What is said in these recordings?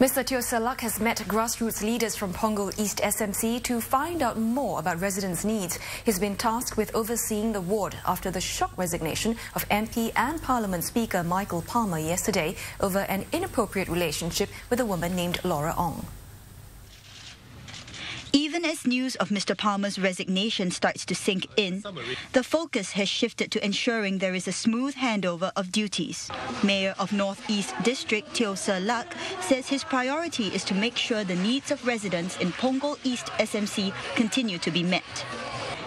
Mr. Teo Luck has met grassroots leaders from Punggol East SMC to find out more about residents' needs. He's been tasked with overseeing the ward after the shock resignation of MP and Parliament Speaker Michael Palmer yesterday over an inappropriate relationship with a woman named Laura Ong. Even as news of Mr. Palmer's resignation starts to sink in, the focus has shifted to ensuring there is a smooth handover of duties. Mayor of North East District Teo Ser Luck says his priority is to make sure the needs of residents in Punggol East SMC continue to be met.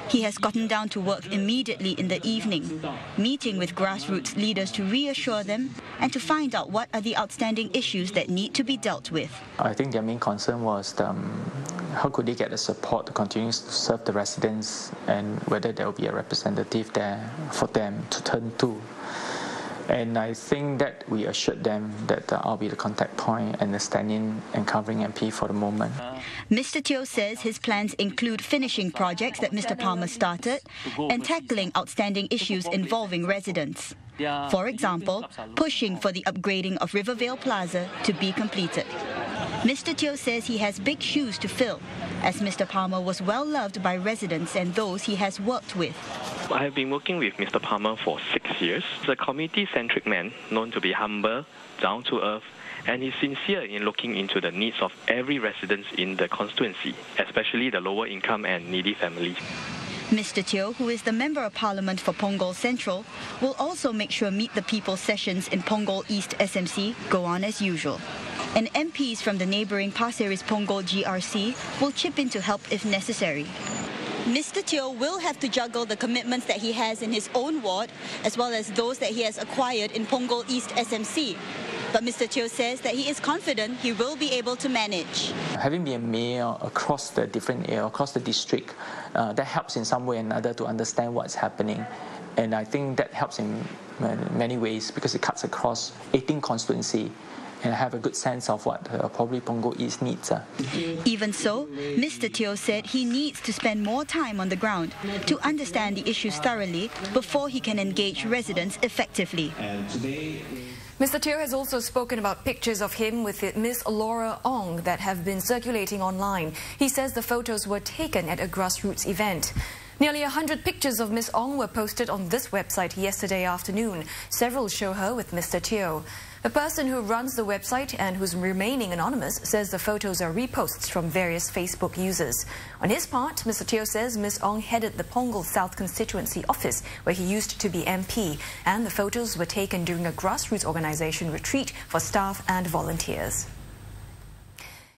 He has gotten down to work immediately in the evening, meeting with grassroots leaders to reassure them and to find out what are the outstanding issues that need to be dealt with. I think their main concern was um, how could they get the support to continue to serve the residents and whether there will be a representative there for them to turn to. And I think that we assured them that uh, I'll be the contact point and the standing and covering MP for the moment. Mr. Teo says his plans include finishing projects that Mr. Palmer started and tackling outstanding issues involving residents. For example, pushing for the upgrading of Rivervale Plaza to be completed. Mr. Teo says he has big shoes to fill, as Mr. Palmer was well loved by residents and those he has worked with. I have been working with Mr. Palmer for six years. He's a community-centric man, known to be humble, down to earth, and he's sincere in looking into the needs of every resident in the constituency, especially the lower income and needy families. Mr. Teo, who is the Member of Parliament for Punggol Central, will also make sure Meet the People sessions in Punggol East SMC go on as usual and MPs from the neighbouring Pasir Ris Punggol GRC will chip in to help if necessary. Mr. Teo will have to juggle the commitments that he has in his own ward as well as those that he has acquired in Punggol East SMC. But Mr. Teo says that he is confident he will be able to manage. Having been a mayor across the different area, across the district, uh, that helps in some way or another to understand what's happening. And I think that helps in many ways because it cuts across 18 constituency and have a good sense of what uh, probably Punggol East needs. Uh. Even so, Mr. Teo said he needs to spend more time on the ground to understand the issues thoroughly before he can engage residents effectively. Mr. Teo has also spoken about pictures of him with Miss Laura Ong that have been circulating online. He says the photos were taken at a grassroots event. Nearly 100 pictures of Miss Ong were posted on this website yesterday afternoon. Several show her with Mr. Teo. The person who runs the website and who's remaining anonymous says the photos are reposts from various Facebook users. On his part, Mr. Teo says Ms. Ong headed the Punggol South constituency office where he used to be MP and the photos were taken during a grassroots organization retreat for staff and volunteers.